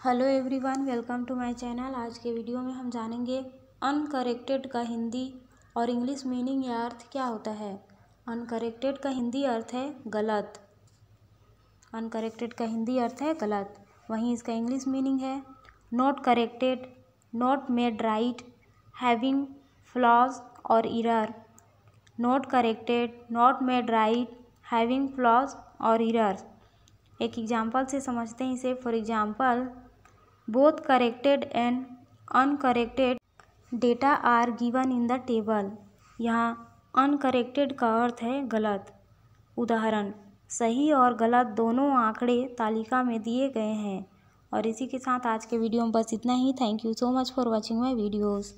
Hello everyone, welcome to my channel. आज के video में हम जानेंगे अनकरेक्टेड का हिंदी और इंग्लिश मीनिंग या अर्थ क्या होता है। अनकरेक्टेड का हिंदी अर्थ है गलत। अनकरेक्टेड का हिंदी अर्थ है गलत। वहीं इसका इंग्लिश मीनिंग है not corrected not made right having flaws or error not corrected not made right having flaws or error एक एग्ज़ाम्पल से समझते हैं इसे। For example both corrected and uncorrected data are given in the table यहाँ uncorrected का अर्थ है गलत। उदाहरण, सही और गलत दोनों आंकड़े तालिका में दिए गए हैं। और इसी के साथ आज के वीडियो में बस इतना ही। Thank you so much for watching my videos